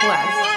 Blessed.